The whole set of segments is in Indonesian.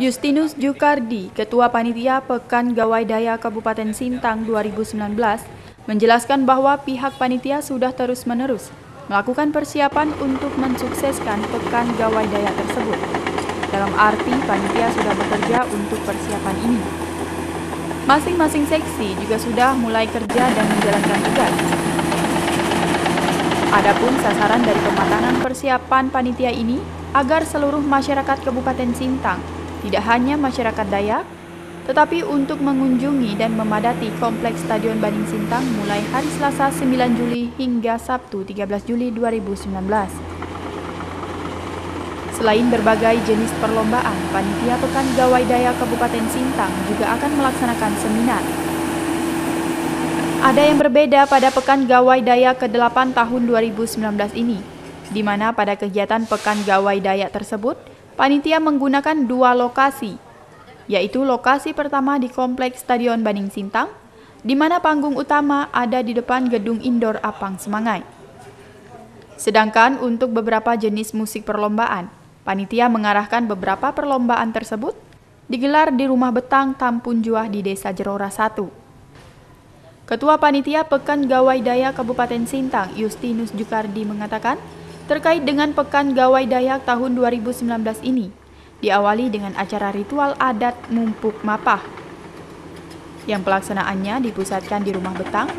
Justinus Jukardi, Ketua Panitia Pekan Gawai Daya Kabupaten Sintang 2019, menjelaskan bahwa pihak panitia sudah terus-menerus melakukan persiapan untuk mensukseskan Pekan Gawai Daya tersebut. Dalam arti, panitia sudah bekerja untuk persiapan ini. Masing-masing seksi juga sudah mulai kerja dan menjalankan tugas. Adapun sasaran dari pematangan persiapan panitia ini agar seluruh masyarakat Kabupaten Sintang tidak hanya masyarakat Dayak, tetapi untuk mengunjungi dan memadati Kompleks Stadion Baning Sintang mulai hari Selasa 9 Juli hingga Sabtu 13 Juli 2019. Selain berbagai jenis perlombaan, Panitia Pekan Gawai Daya Kabupaten Sintang juga akan melaksanakan seminar. Ada yang berbeda pada Pekan Gawai Daya ke-8 tahun 2019 ini, di mana pada kegiatan Pekan Gawai Daya tersebut, Panitia menggunakan dua lokasi, yaitu lokasi pertama di Kompleks Stadion Baning Sintang, di mana panggung utama ada di depan gedung indoor Apang Semangai. Sedangkan untuk beberapa jenis musik perlombaan, panitia mengarahkan beberapa perlombaan tersebut digelar di Rumah Betang Tampun Juah di Desa Jerora 1. Ketua Panitia Pekan Gawai Daya Kabupaten Sintang, Justinus Jukardi mengatakan, terkait dengan Pekan Gawai Dayak tahun 2019 ini, diawali dengan acara ritual adat Mumpuk Mapah, yang pelaksanaannya dipusatkan di Rumah Betang.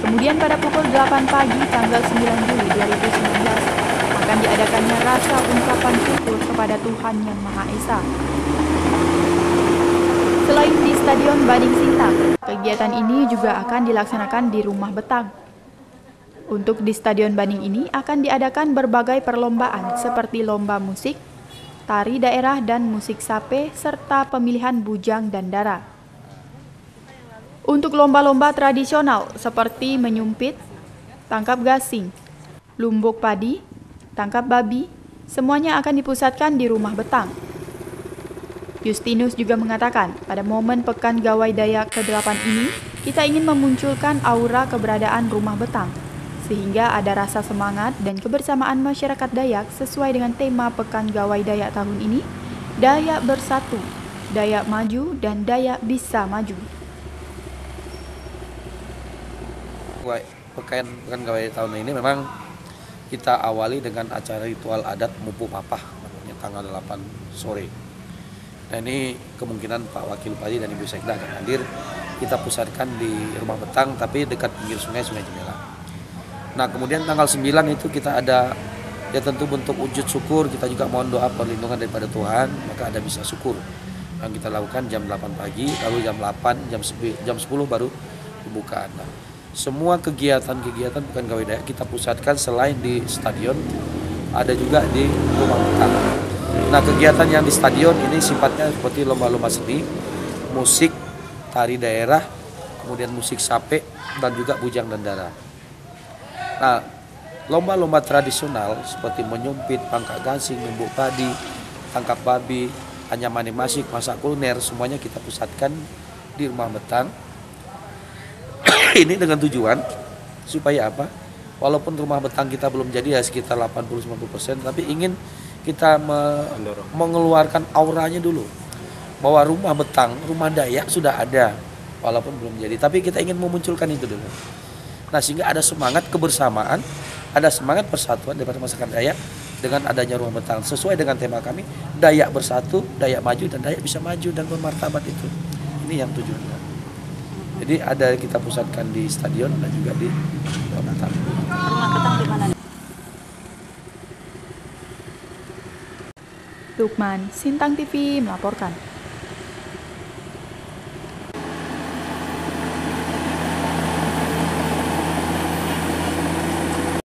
Kemudian pada pukul 8 pagi tanggal 9 Juli 2019 akan diadakannya rasa ungkapan syukur kepada Tuhan Yang Maha Esa. Selain di Stadion Bading Sintang, kegiatan ini juga akan dilaksanakan di Rumah Betang. Untuk di Stadion Baning ini akan diadakan berbagai perlombaan seperti lomba musik, tari daerah dan musik sape, serta pemilihan bujang dan dara. Untuk lomba-lomba tradisional seperti menyumpit, tangkap gasing, lumbuk padi, tangkap babi, semuanya akan dipusatkan di rumah betang. Justinus juga mengatakan, pada momen Pekan Gawai Dayak ke-8 ini, kita ingin memunculkan aura keberadaan rumah betang sehingga ada rasa semangat dan kebersamaan masyarakat Dayak sesuai dengan tema Pekan Gawai Dayak tahun ini, Dayak Bersatu, Dayak Maju, dan Dayak Bisa Maju. Pekan Pekan Gawai tahun ini memang kita awali dengan acara ritual adat Mupu Papah tanggal 8 sore. Nah ini kemungkinan Pak Wakil Padi dan Ibu Sekda akan hadir. Kita pusatkan di rumah betang tapi dekat pinggir sungai Sungai Jemela. Nah kemudian tanggal 9 itu kita ada ya tentu bentuk wujud syukur kita juga mohon doa perlindungan daripada Tuhan maka ada bisa syukur yang kita lakukan jam 8 pagi lalu jam 8 jam 10, jam 10 baru dibuka. Nah, semua kegiatan-kegiatan bukan gawe kita pusatkan selain di stadion ada juga di rumah makan. Nah kegiatan yang di stadion ini sifatnya seperti lomba-lomba seni, musik, tari daerah, kemudian musik sape dan juga bujang dan darah. Nah, lomba-lomba tradisional seperti menyumpit, pangkat gasing, numbuk padi, tangkap babi, hanya mani masik, masak kuliner, semuanya kita pusatkan di rumah betang. Ini dengan tujuan supaya apa? Walaupun rumah betang kita belum jadi ya sekitar 80-90%, tapi ingin kita me mengeluarkan auranya dulu. Bahwa rumah betang, rumah Dayak sudah ada, walaupun belum jadi. Tapi kita ingin memunculkan itu dulu. Nah sehingga ada semangat kebersamaan, ada semangat persatuan daripada masyarakat Dayak dengan adanya rumah betang sesuai dengan tema kami Dayak bersatu, Dayak maju dan Dayak bisa maju dan bermartabat itu. Ini yang tujuannya. Jadi ada kita pusatkan di stadion dan juga di rumah betang. Rumah betang di mana? Lukman, Sintang TV melaporkan.